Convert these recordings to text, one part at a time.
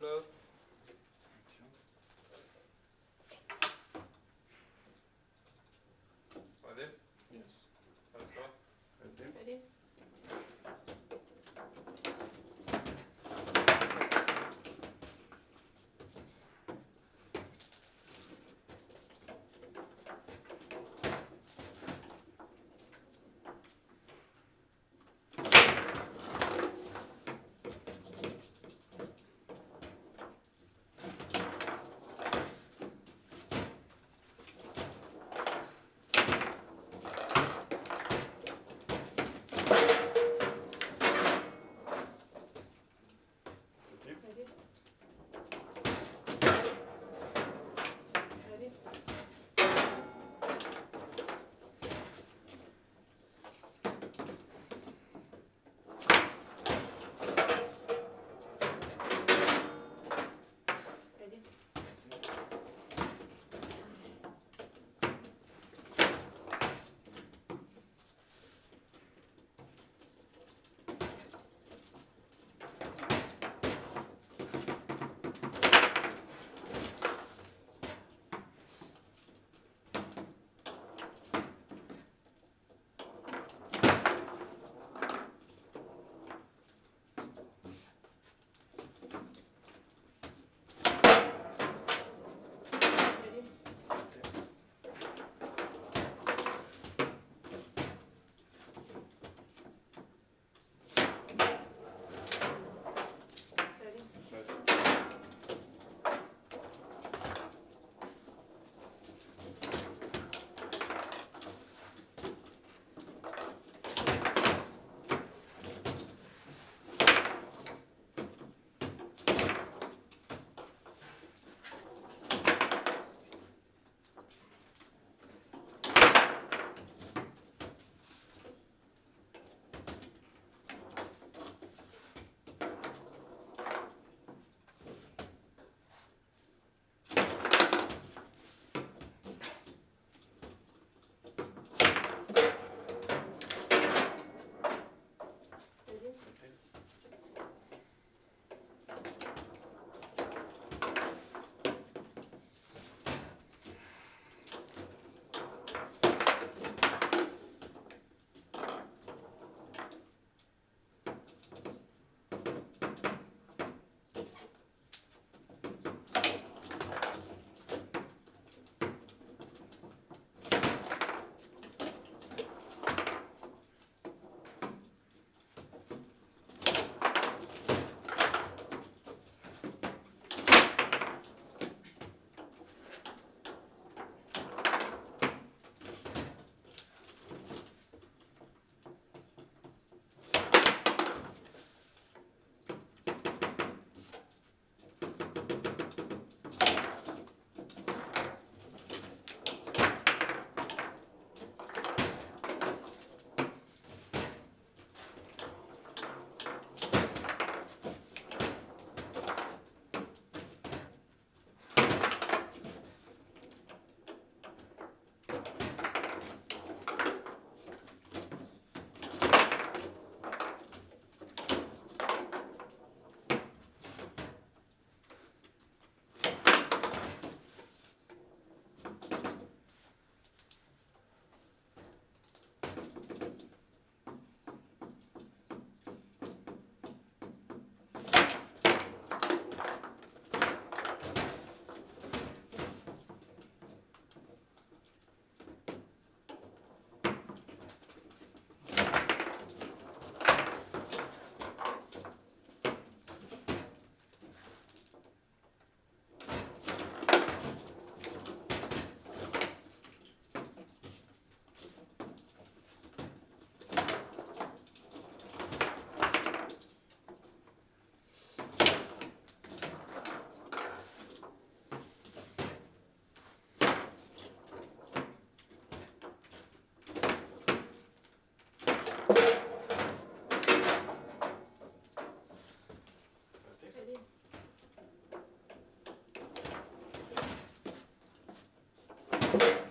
No. Música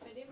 Ready?